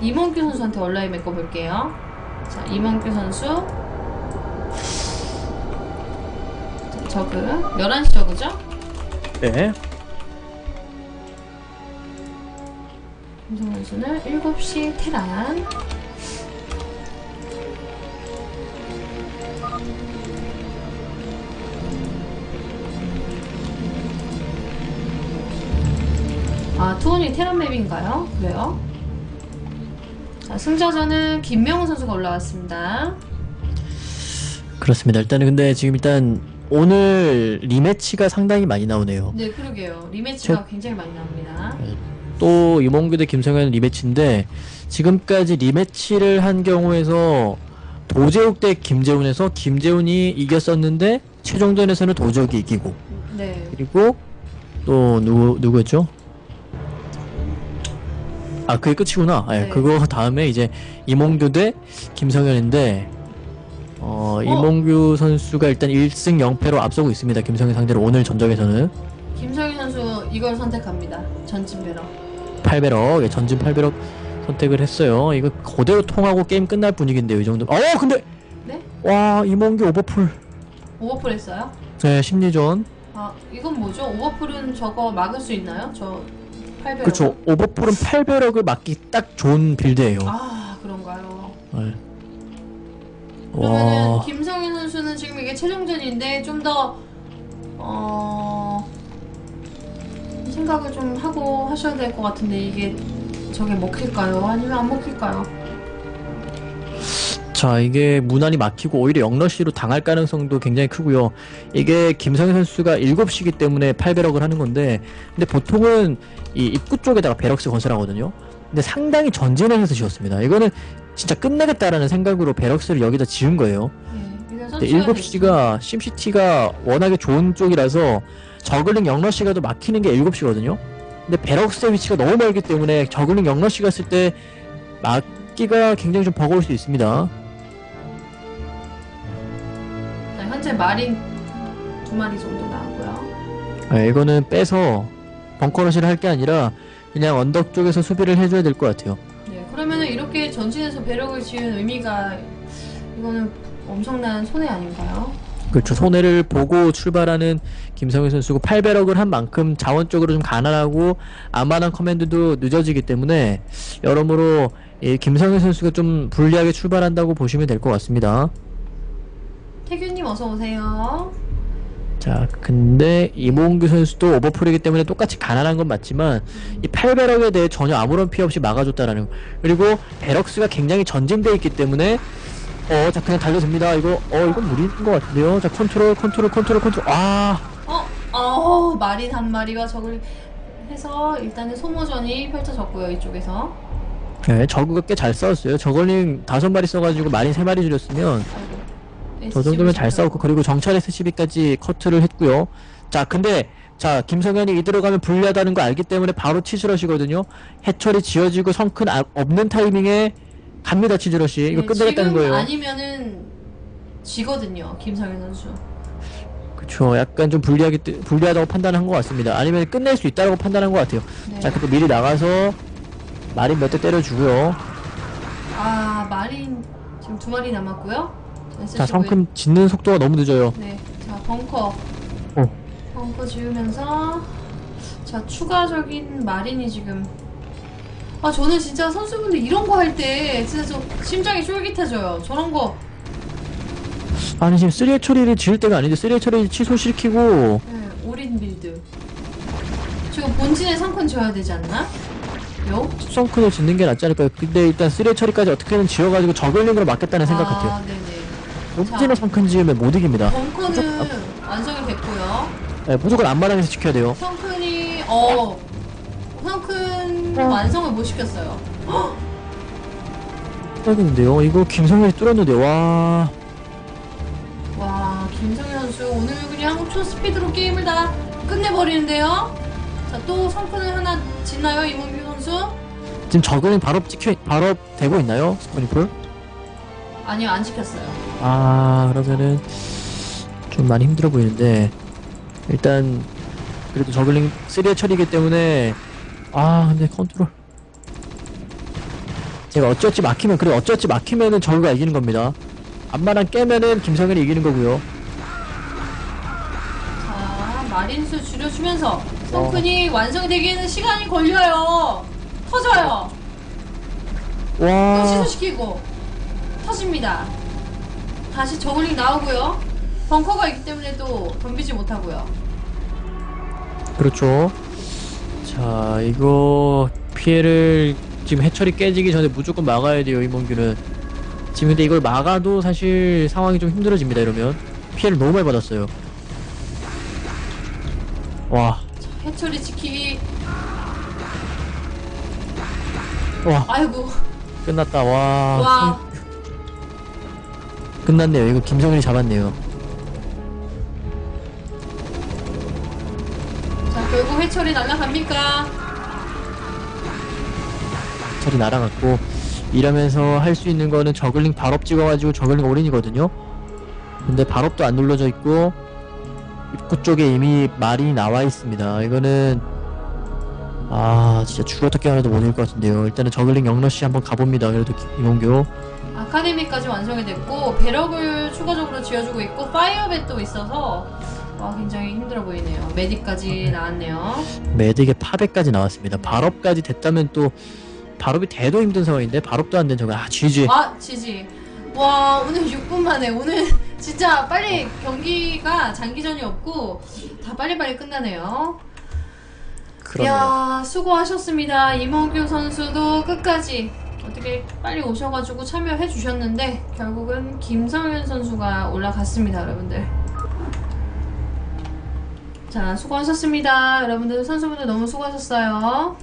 이몽규 선수한테 온라인 메꿔볼게요. 자, 이몽규 선수. 자, 저그. 11시 저그죠? 네. 김성 선수는 7시 테란. 아, 투혼이 테란 map인가요? 그래요? 자, 승자전은 김명훈 선수가 올라왔습니다. 그렇습니다. 일단은 근데 지금 일단 오늘 rematch가 상당히 많이 나오네요. 네, 그러게요. rematch가 굉장히 많이 나옵니다. 또 임홍규 대 김성현 rematch인데 지금까지 rematch를 한 경우에서 도재욱 대 김재훈에서 김재훈이 이겼었는데 최종전에서는 도재욱이 이기고 네. 그리고 또 누구 누구였죠? 아 그게 끝이구나. 예, 네. 그거 다음에 이제 이몽규 대 김성현인데 어, 이몽규 선수가 일단 1승 0패로 앞서고 있습니다. 김성현 상대로 오늘 전적에서는 김성희 선수 이걸 선택합니다. 전진 배러. 8배럭 예, 전진 8배럭 선택을 했어요. 이거 그대로 통하고 게임 끝날 분위기인데요. 이 정도. 어 근데 네? 와 이몽규 오버풀. 오버풀 했어요? 네 심리전. 아, 이건 뭐죠? 오버풀은 저거 막을 수 있나요? 저 800. 그렇죠. 오버풀은 8배럭을 맞기 딱 좋은 빌드예요. 아, 그런가요? 네. 그러면은 와. 김성현 선수는 지금 이게 최종전인데 좀 더 어... 생각을 좀 하고 하셔야 될 것 같은데 이게 저게 먹힐까요? 아니면 안 먹힐까요? 자 이게 무난히 막히고 오히려 영러시로 당할 가능성도 굉장히 크고요. 이게 김성현 선수가 7시기 때문에 8배럭을 하는 건데 근데 보통은 이 입구 쪽에다가 배럭스 건설하거든요. 근데 상당히 전진을 해서 지었습니다. 이거는 진짜 끝내겠다라는 생각으로 배럭스를 여기다 지은 거예요. 네, 이건 근데 선수가 7시가 심시티가 워낙에 좋은 쪽이라서 저글링 영러시가 더 막히는 게 7시거든요. 근데 베럭스의 위치가 너무 멀기 때문에 저글링 영러시가 있을 때 막기가 굉장히 좀 버거울 수 있습니다. 자, 현재 마린 두 마리 정도 나왔고요. 네, 이거는 빼서 벙커러시를 할 게 아니라 그냥 언덕 쪽에서 수비를 해줘야 될 것 같아요. 네, 그러면은 이렇게 전진해서 배럭을 지은 의미가 이거는 엄청난 손해 아닌가요? 그렇죠. 손해를 보고 출발하는 김성현 선수고 8배럭을 한 만큼 자원적으로 좀 가난하고 앞마당 command도 늦어지기 때문에 여러모로 이 김성현 선수가 좀 불리하게 출발한다고 보시면 될 것 같습니다. 태균님 어서 오세요. 자, 근데 임홍규 선수도 오버풀이기 때문에 똑같이 가난한 건 맞지만 이 8배럭에 대해 전혀 아무런 피해 없이 막아줬다라는 거. 그리고 barracks가 굉장히 전진돼 있기 때문에 어, 자 그냥 달려듭니다. 이거 어, 이건 무리인 것 같은데요. 자, 컨트롤, 컨트롤, 컨트롤, 컨트롤. 아, 어, 어, 마린 한 마리가 적을 해서 일단은 소모전이 펼쳐졌고요 이쪽에서. 네, 저그가 꽤 잘 싸웠어요. 저걸링 다섯 마리 써가지고 마린 세 마리 줄였으면. 저 정도면 잘 싸웠고 그리고 정찰 SCB까지 커트를 했고요. 자, 근데 자 김성현이 이 들어가면 불리하다는 거 알기 때문에 바로 치즈러시거든요. 해철이 지어지고 성큰 아- 없는 타이밍에 갑니다 치즈러시. 이거 네, 끝내겠다는 거예요. 아니면은 지거든요 김상현 선수. 그쵸. 약간 좀 불리하게 뜨- 불리하다고 판단한 것 같습니다. 아니면 끝낼 수 있다고 판단한 것 같아요. 네. 자, 근데 미리 나가서 마린 몇 대 때려주고요. 아 마린 지금 두 마리 남았고요. 자, 성큰 짓는 속도가 너무 늦어요. 네, 자 벙커. 어. 벙커 지으면서 자 추가적인 마린이 지금. 아 저는 진짜 선수분들 이런 거 할 때 진짜 좀 심장이 쫄깃해져요. 저런 거 아니 지금 3 hatchery를 지을 때가 아닌데 3 hatchery를 취소시키고 네, all-in build. 지금 본진에 sunken 지어야 되지 않나? 요? sunken을 짓는 게 낫지 않을까요? 근데 일단 3 hatchery까지 어떻게든 지어가지고 zergling으로 막겠다는 생각 같아요. 아, 네네. 본진에 sunken 지으면 못 이깁니다. 벙커는 완성이 됐고요. 네, 무조건 앞마당에서 지켜야 돼요. sunken이 어 sunken 완성을 못 시켰어요. 헉! 딱인데요. 이거 김성현이 뚫었는데 와. 와 김성현 선수 오늘 그냥 초 스피드로 게임을 다 끝내버리는데요. 자또 성큰을 하나 짓나요 이문규 선수? 지금 저글링 바로 찍혀 바로 되고 있나요? 스포니풀? 아니요 안 시켰어요. 아 그러면은 좀 많이 힘들어 보이는데 일단 그래도 저글링 3회 처리이기 때문에 아 근데 컨트롤 제가 어찌어찌 막히면 그래 어찌어찌 막히면은 저그가 이기는 겁니다. 앞마당 깨면은 김성현이 이기는 거고요. 자, 마린수 줄여주면서 성큰이 완성되기에는 시간이 걸려요. 터져요. 또와 취소시키고 터집니다. 다시 저글링 나오고요. 벙커가 있기 때문에 또 덤비지 못하고요. 그렇죠. 자 이거 피해를 지금 해철이 깨지기 전에 무조건 막아야 돼요 이몽규는. 지금 근데 이걸 막아도 사실 상황이 좀 힘들어집니다 이러면 피해를 너무 많이 받았어요. 와, 해처리 지키기. 와 아이고, 끝났다 와. 와. 끝났네요. 이거 김성현이 잡았네요. 자, 결국 해처리 날라갑니까? 철이 날아갔고 이러면서 할 수 있는 거는 저글링 발업 찍어가지고 저글링 올인이거든요. 근데 발업도 안 눌러져 있고 입구 쪽에 이미 말이 나와 있습니다. 이거는 아 진짜 죽었다 깨어나도 못 이길 것 같은데요. 일단은 저글링 영러시 한번 가봅니다. 그래도 기- 이몽규 아카데미까지 완성이 됐고 배럭을 추가적으로 지어주고 있고 파이어벳도 있어서 와 굉장히 힘들어 보이네요. 메디까지 나왔네요. 매딕에 파백까지 나왔습니다. 발업까지 됐다면 또 발업이 돼도 힘든 상황인데 발업도 안된 저글 아 GG 아 지지. 와 오늘 6분 만에 오늘 진짜 빨리 경기가 장기전이 없고 다 빨리빨리 끝나네요. 그러네요. 이야 수고하셨습니다. 이몽규 선수도 끝까지 어떻게 빨리 오셔가지고 참여해 주셨는데 결국은 김성현 선수가 올라갔습니다, 여러분들. 자 수고하셨습니다, 여러분들 선수분들 너무 수고하셨어요.